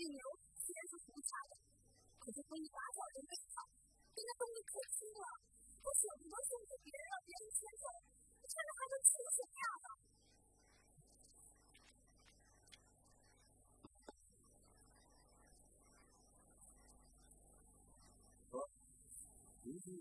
比牛虽然是胡家的，可是可以打小的味道，真的东西可轻了，我舍不得送给别人，让别人牵走，现在还能气死架呢。说，您是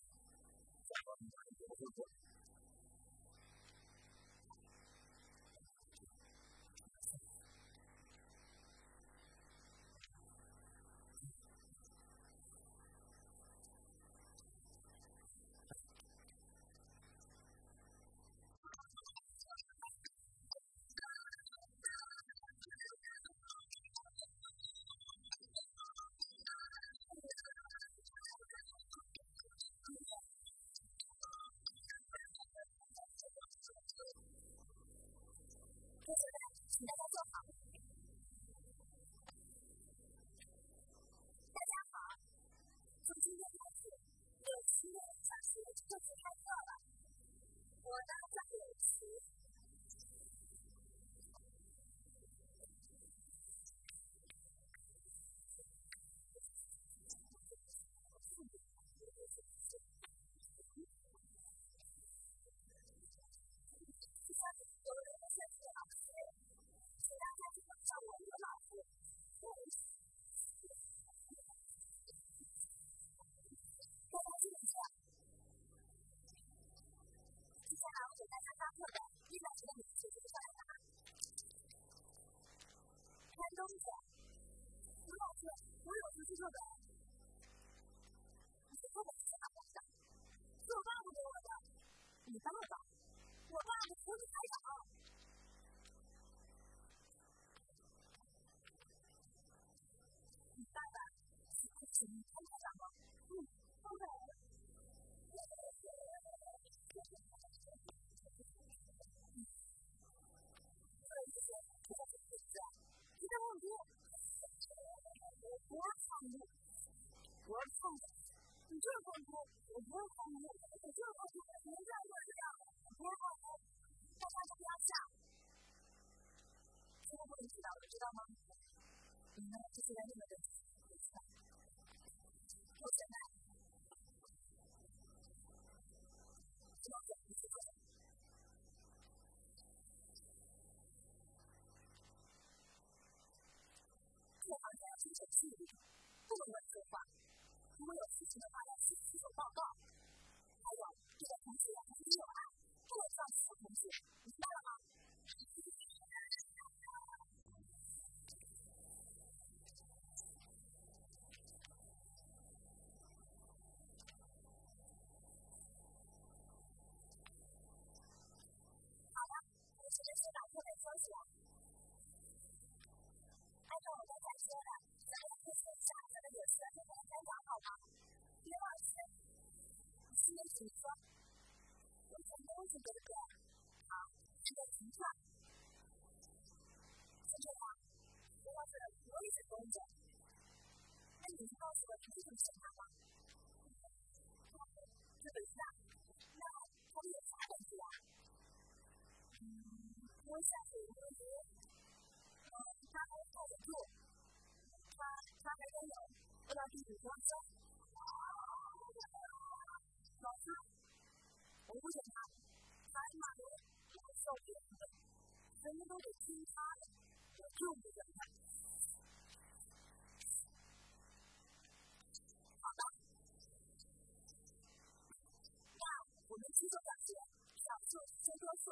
给大家发课的一百个名字读出来吧。山东的吴老师，吴老师是这个，我唱歌，我唱歌，你这唱歌，我不会唱歌，我这唱歌，你这样这样。不要大家都不要笑，这个不能知道，知道吗？你们这些人你们按照我刚才说的，咱们可以下课的有事就跟家长好吗？刘老师，今天请说。我想东西这个，好，这个情况，是这样，刘老师，我也是工作，那你告诉我你是什么情况吗？基本上，我想是由于，嗯，他还靠得住，他他还拥有不知道具体多少，老师。我不想他，他骂我，我受不了的，人家都得听他的，我就不想他。好的，那我们七个感觉，小数先多数，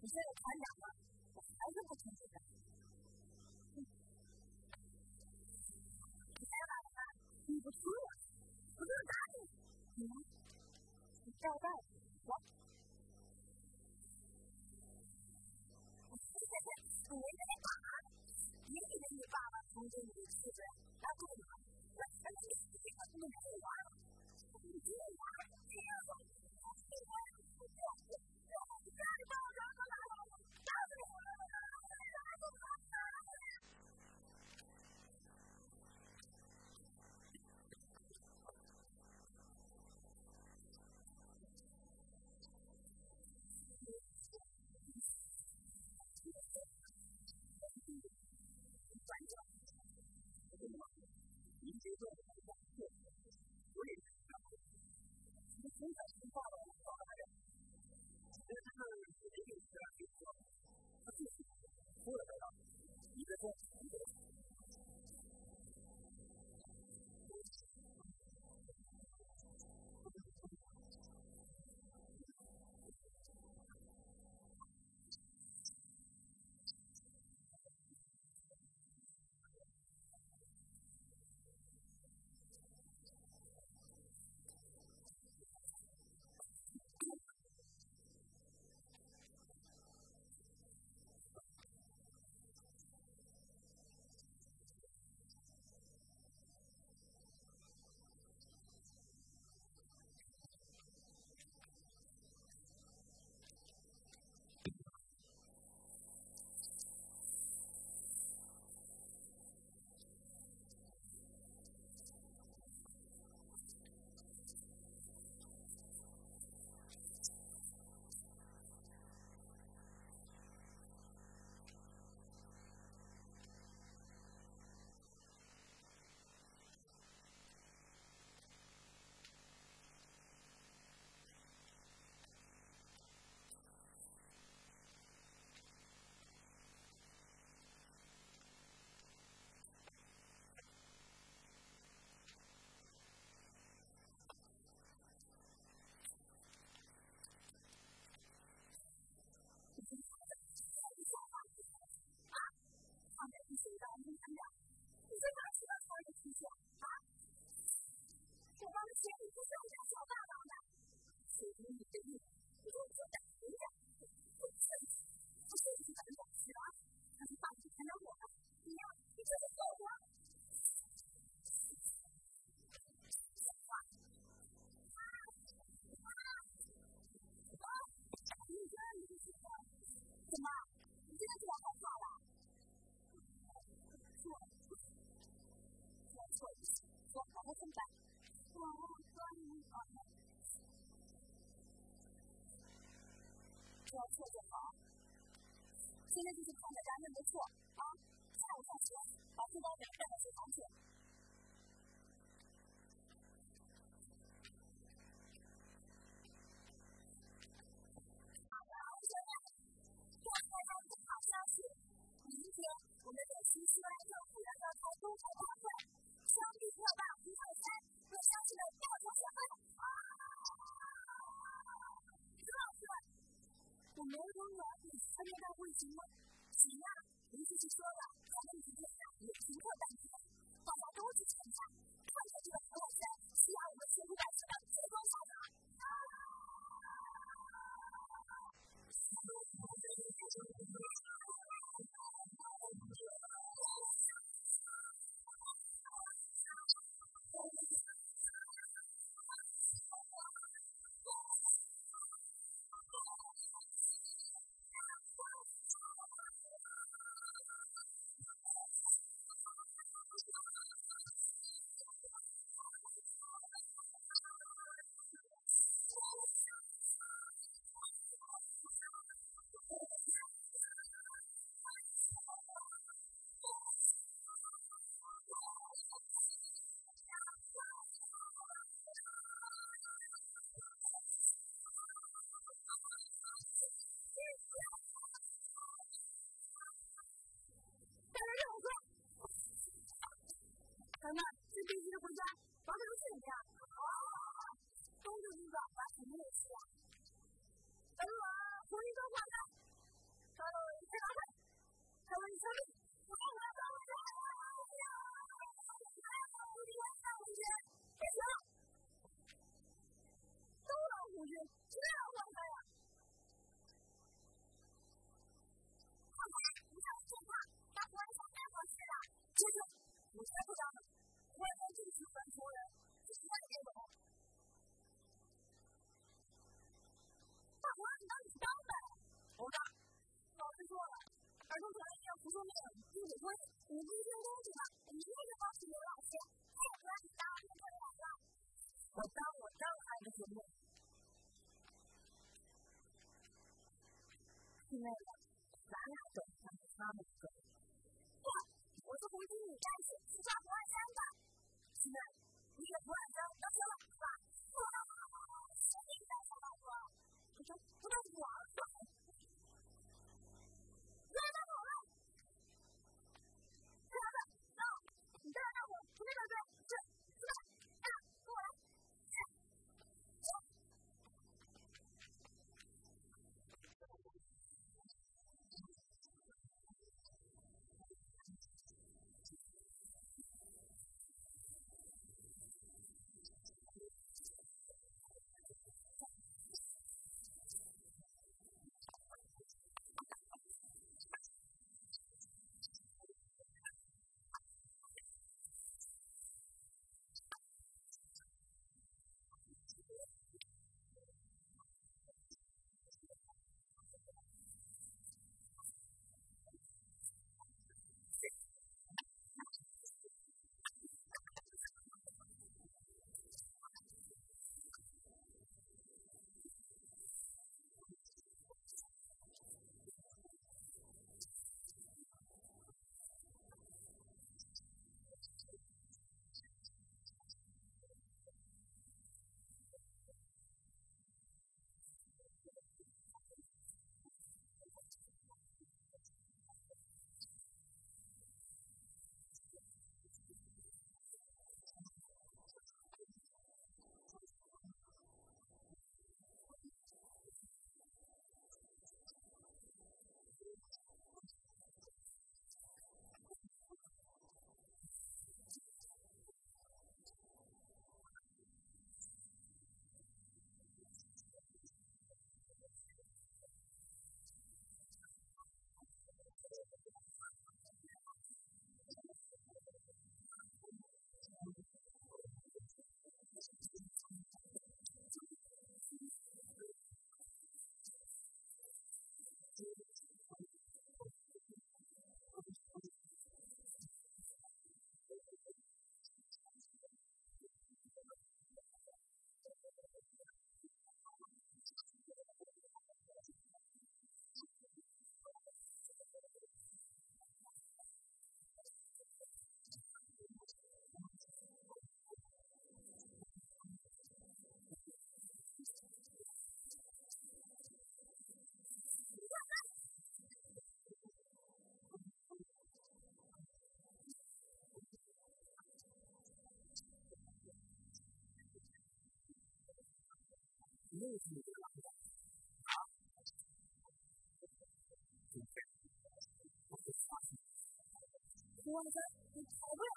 你现在船长了，我还是不听你的。你来晚了，你不听我，我就打你。你呢？你交代我。我没在打，你以为你爸爸从这里出来，他干嘛？我他妈的，你他妈的屁话！你屁话！你要说，你我不做，我你赶紧把我抓 只要做就好。现在就是看着咱们没错啊，下午放学，把书包给带到食堂去。好了，现在我再让你好消息，明天我们给新西兰政府的招财公开大会，相比特大一套餐，我相信了大头学会。没有问你参加大会行吗？行啊，林书记说了，咱们明天下午停课半天，大家都去参加。不当呢！我要进去干活人，这是哪里的？大伙儿，你当你当呗！我当。老师说了，儿童团一定要服从命令，不违规。你今天东西呢？你明天就当体育老师，再不让你当，不了了。我当，我当，孩子节目。亲爱的，咱俩走，像是他们走。我是红军女战士，是抓不二三的。亲爱的，你也不二三，当小老师吧。我，谁给你当小老师？可是不当我儿子。我们。